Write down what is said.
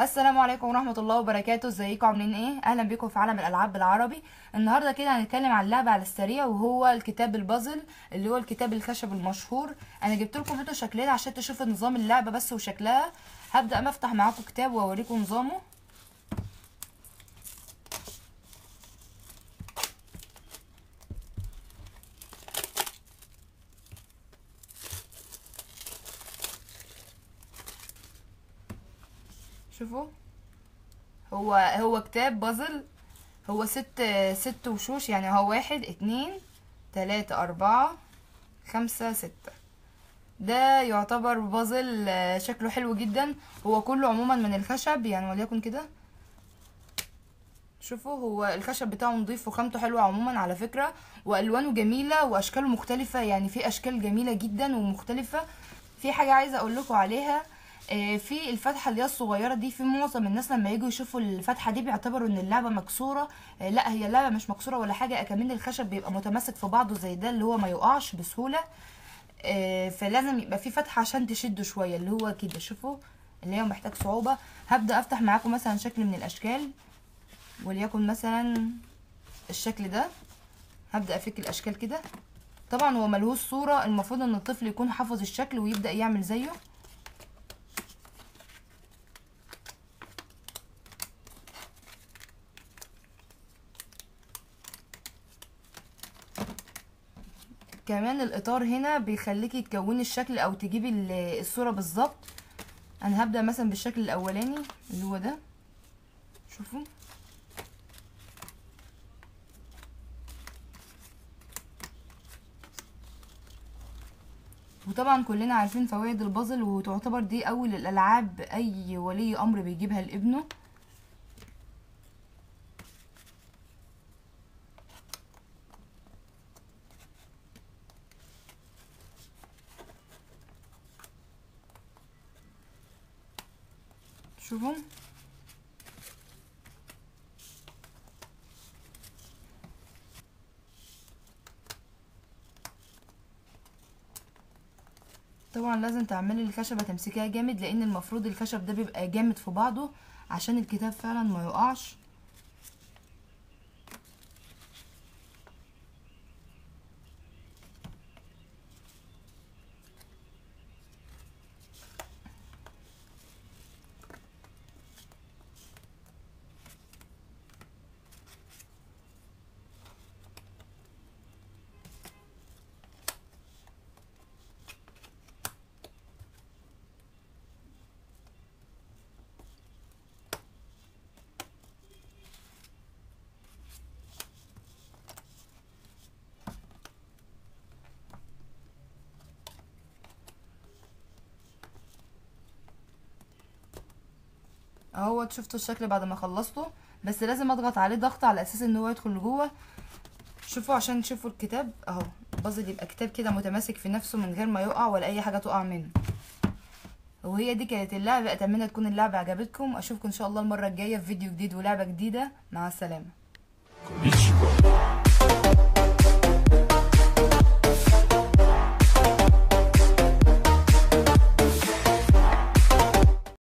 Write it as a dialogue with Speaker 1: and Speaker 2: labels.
Speaker 1: السلام عليكم ورحمة الله وبركاته. ازيكم؟ عاملين إيه؟ أهلا بيكم في عالم الألعاب بالعربي. النهاردة كده هنتكلم عن لعبة على السريع وهو الكتاب البازل اللي هو الكتاب الخشب المشهور. أنا جبت لكم فيديو شكلين عشان تشوفوا نظام اللعبة بس وشكلها. هبدأ ما أفتح معاكم كتاب وأوريكم نظامه. شوفوا. هو هو كتاب بازل. هو ست ست وشوش يعني هو واحد اتنين تلاتة أربعة خمسة ستة. ده يعتبر بازل آه، شكله حلو جدا. هو كله عموما من الخشب يعني وليكن كده. شوفوا هو الخشب بتاعه نضيف وخامته حلوة عموما على فكرة وألوانه جميلة وأشكاله مختلفة يعني في أشكال جميلة جدا ومختلفة. في حاجة عايزة أقول لكم عليها في الفتحة اللي هي الصغيرة دي في معظم الناس لما يجوا يشوفوا الفتحة دي بيعتبروا إن اللعبة مكسورة. آه، لأ هي اللعبة مش مكسورة ولا حاجة كمان الخشب بيبقى متماسك في بعضه زي ده اللي هو ما يقعش بسهولة. آه، فلازم يبقى في فتحة عشان تشده شوية اللي هو كده شوفوا اللي هي محتاج صعوبة. هبدأ أفتح معاكم مثلا شكل من الأشكال وليكن مثلا الشكل ده. هبدأ أفك الأشكال كده. طبعا هو ملهوش صورة المفروض إن الطفل يكون حافظ الشكل ويبدأ يعمل زيه. كمان الإطار هنا بيخليكي تكوني الشكل أو تجيبي ال- الصورة بالظبط. أنا هبدأ مثلا بالشكل الأولاني اللي هو ده. شوفوا. وطبعا كلنا عارفين فوائد البازل وتعتبر دي أول الألعاب أي ولي أمر بيجيبها لابنه. شوفوا طبعا لازم تعملي الخشبة تمسكيها جامد لأن المفروض الخشب ده بيبقى جامد في بعضه عشان الكتاب فعلا ما يقعش. اهوت شفتوا الشكل بعد ما خلصته بس لازم اضغط عليه ضغط على أساس ان هو يدخل لجوه شوفوا عشان تشوفوا الكتاب اهو بازل يبقى كتاب كده متماسك في نفسه من غير ما يقع ولا اي حاجة تقع منه. وهي دي كانت اللعبة اتمنى تكون اللعبة عجبتكم. اشوفكم ان شاء الله المرة الجاية في فيديو جديد ولعبة جديدة. مع
Speaker 2: السلامة.